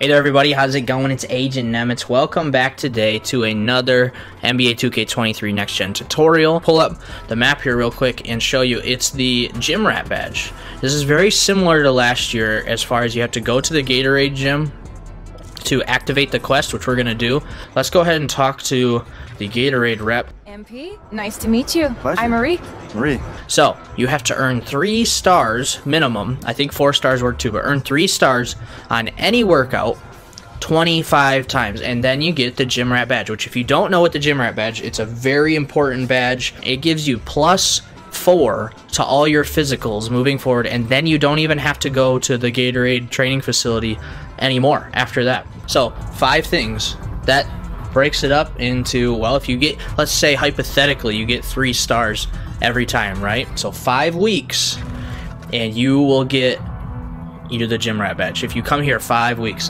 Hey there everybody, how's it going? It's Agent Nemitz. Welcome back today to another NBA 2K23 Next Gen tutorial. Pull up the map here real quick and show you it's the Gym Rat badge. This is very similar to last year as far as you have to go to the Gatorade gym to activate the quest, which we're going to do. Let's go ahead and talk to the Gatorade rep. MP, nice to meet you. Pleasure. I'm Marie. Marie. So, you have to earn three stars minimum. I think four stars work too, but earn three stars on any workout 25 times and then you get the gym rat badge which if you don't know what the gym rat badge it's a very important badge it gives you plus four to all your physicals moving forward and then you don't even have to go to the gatorade training facility anymore after that so five things that breaks it up into well if you get let's say hypothetically you get three stars every time right? So five weeks and you will get you the gym rat badge. If you come here five weeks